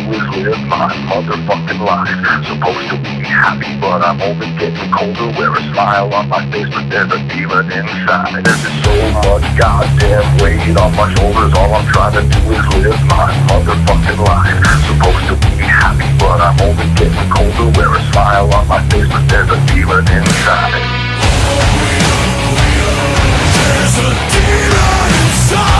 Is live my motherfucking life. Supposed to be happy, but I'm only getting colder. Wear a smile on my face, but there's a demon inside. There's just so much goddamn weight on my shoulders. All I'm trying to do is live my motherfucking life. Supposed to be happy, but I'm only getting colder. Wear a smile on my face, but there's a demon inside. There's a demon inside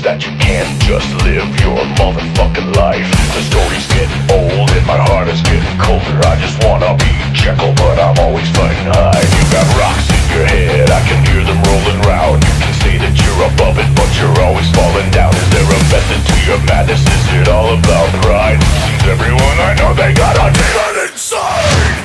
that you can't just live your motherfucking life? The story's getting old and my heart is getting colder. I just wanna be Jekyll, but I'm always fighting Hyde. You got rocks in your head, I can hear them rolling round. You can say that you're above it, but you're always falling down. Is there a method to your madness? Is it all about pride? Seems everyone I know they got a demon inside.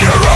You're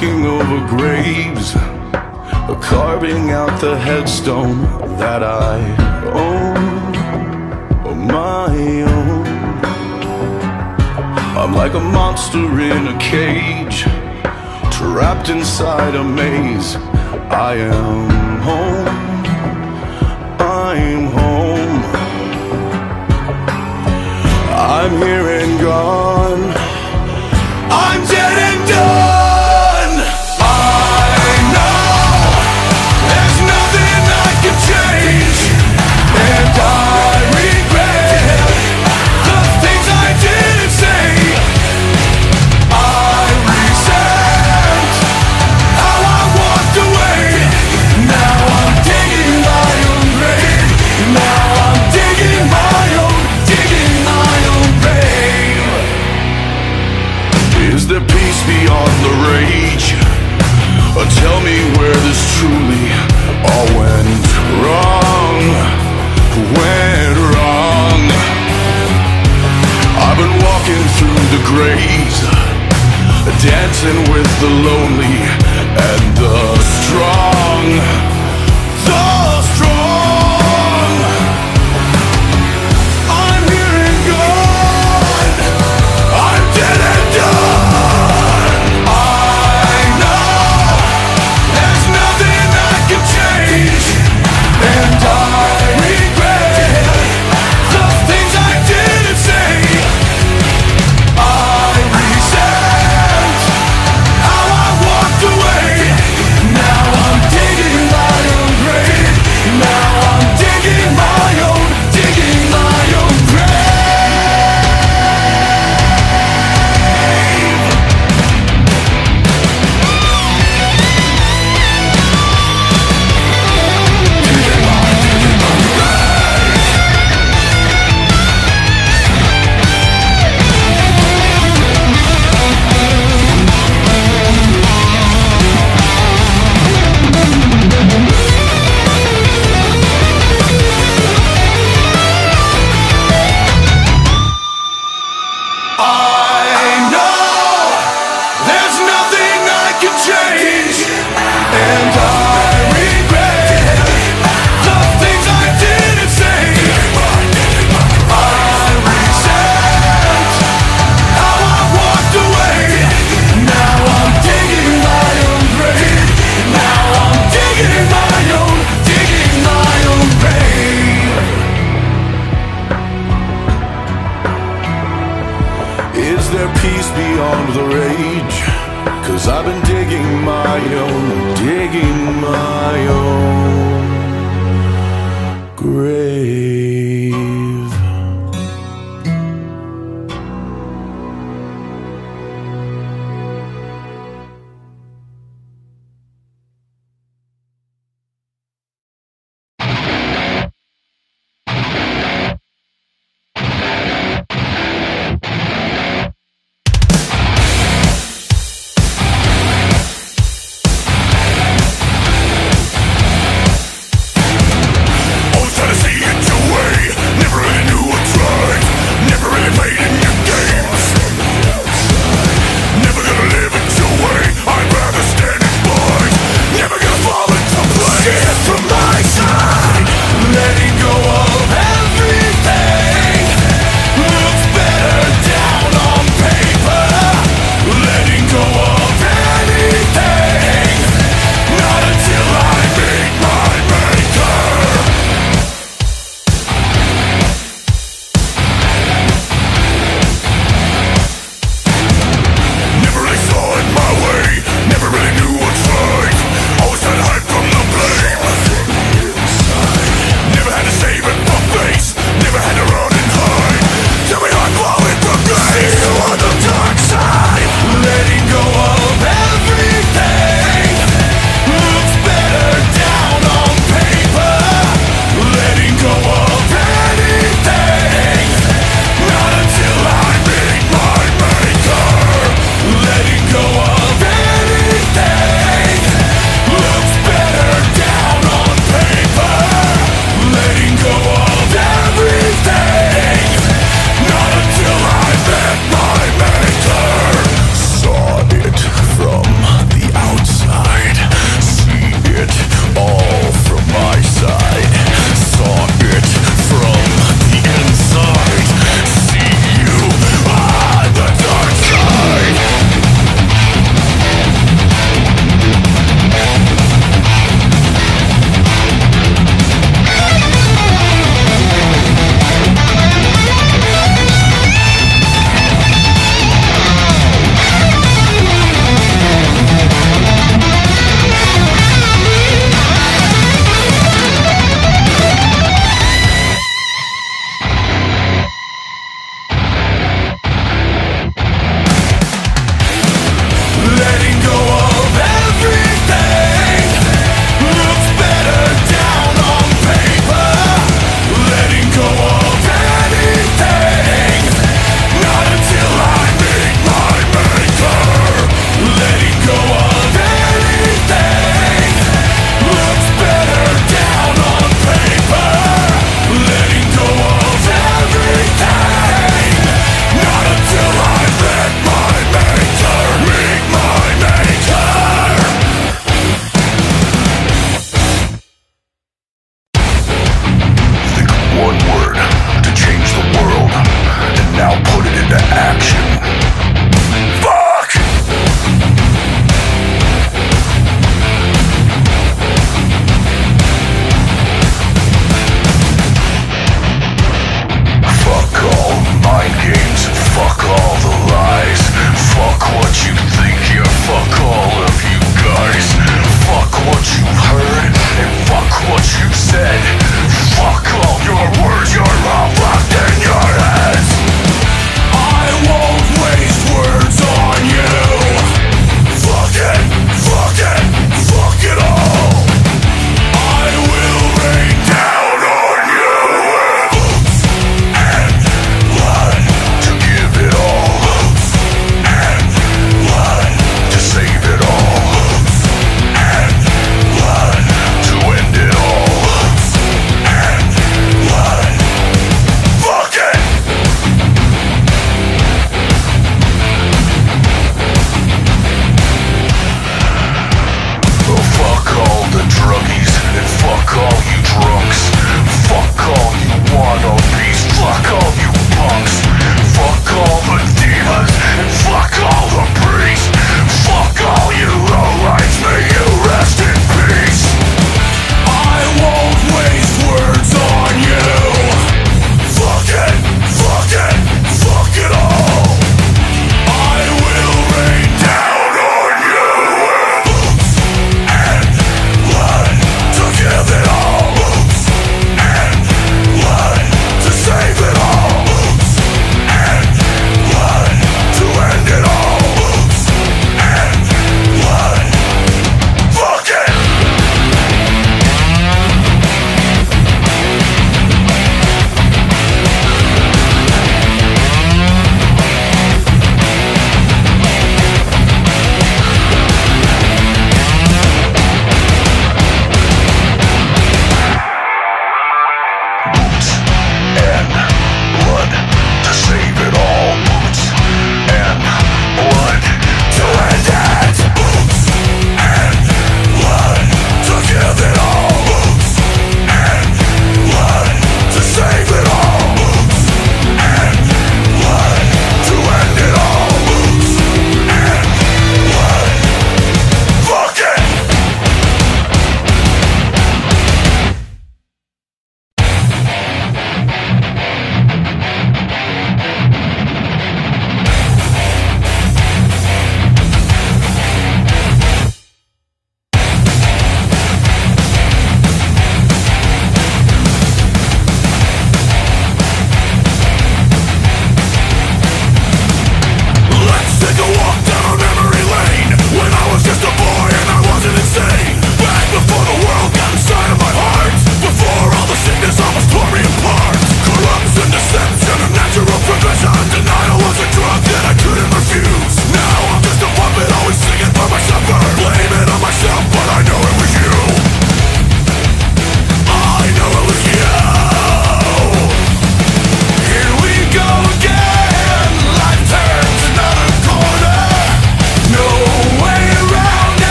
walking over graves, carving out the headstone that I own, my own. I'm like a monster in a cage, trapped inside a maze. I am home, I'm home. I'm here and gone. went wrong. I've been walking through the graves, dancing with the lonely and the strong.